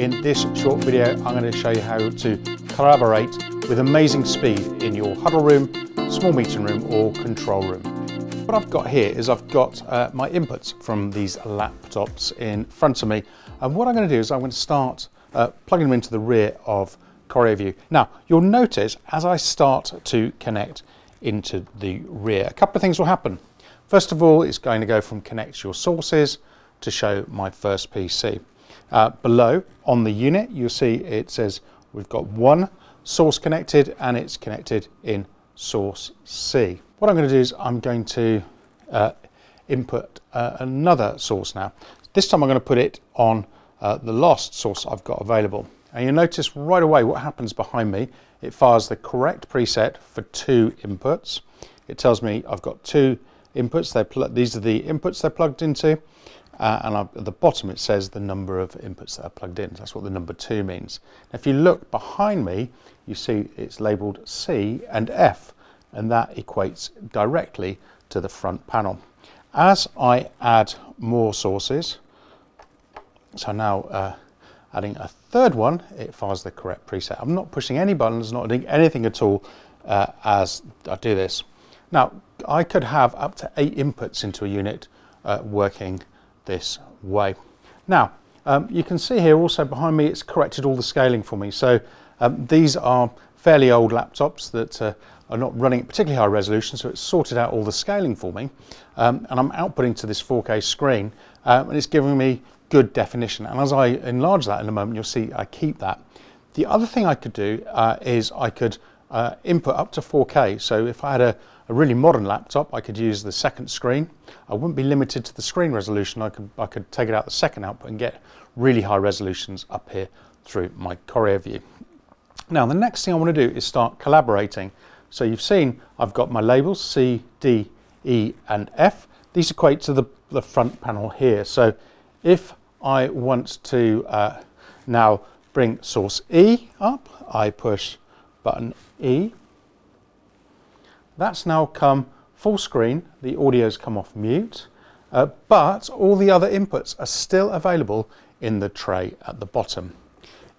in this short video I'm going to show you how to collaborate with amazing speed in your huddle room, small meeting room or control room. What I've got here is I've got uh, my inputs from these laptops in front of me and what I'm going to do is I'm going to start uh, plugging them into the rear of CorioView. Now you'll notice as I start to connect into the rear a couple of things will happen. First of all it's going to go from connect your sources to show my first PC. Uh, below on the unit, you'll see it says we've got one source connected and it's connected in source C. What I'm going to do is I'm going to uh, input uh, another source now. This time I'm going to put it on uh, the last source I've got available. And you'll notice right away what happens behind me. It fires the correct preset for two inputs. It tells me I've got two inputs. These are the inputs they're plugged into uh, and at the bottom it says the number of inputs that are plugged in. That's what the number two means. If you look behind me, you see it's labeled C and F, and that equates directly to the front panel. As I add more sources, so now uh, adding a third one, it fires the correct preset. I'm not pushing any buttons, not doing anything at all uh, as I do this. Now, I could have up to eight inputs into a unit uh, working this way. Now, um, you can see here also behind me it's corrected all the scaling for me. So um, these are fairly old laptops that uh, are not running at particularly high resolution, so it's sorted out all the scaling for me. Um, and I'm outputting to this 4K screen, um, and it's giving me good definition. And as I enlarge that in a moment, you'll see I keep that. The other thing I could do uh, is I could uh, input up to 4K. So if I had a, a, really modern laptop, I could use the second screen. I wouldn't be limited to the screen resolution. I could, I could take it out the second output and get really high resolutions up here through my CorioView. Now, the next thing I want to do is start collaborating. So you've seen I've got my labels C, D, E, and F. These equate to the, the front panel here. So if I want to uh, now bring source E up, I push button E. That's now come full screen, the audio's come off mute, uh, but all the other inputs are still available in the tray at the bottom.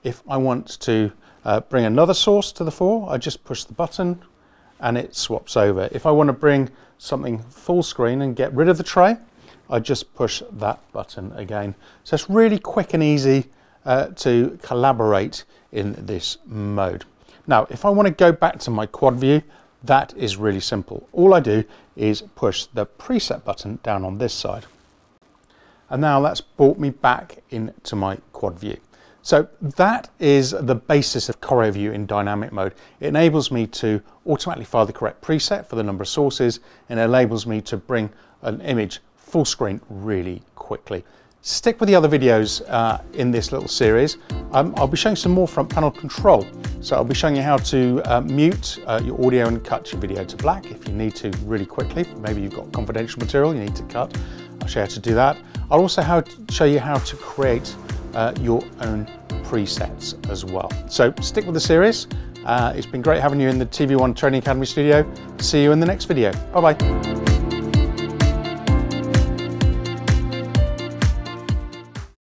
If I want to uh, bring another source to the fore, I just push the button and it swaps over. If I want to bring something full screen and get rid of the tray, I just push that button again. So it's really quick and easy uh, to collaborate in this mode. Now, if I want to go back to my quad view, that is really simple. All I do is push the preset button down on this side. And now that's brought me back into my quad view. So that is the basis of CorioView in dynamic mode. It enables me to automatically file the correct preset for the number of sources and it enables me to bring an image full screen really quickly. Stick with the other videos uh, in this little series. Um, I'll be showing some more front panel control. So I'll be showing you how to uh, mute uh, your audio and cut your video to black if you need to really quickly. Maybe you've got confidential material you need to cut. I'll show you how to do that. I'll also how show you how to create uh, your own presets as well. So stick with the series. Uh, it's been great having you in the TV One Training Academy studio. See you in the next video. Bye-bye.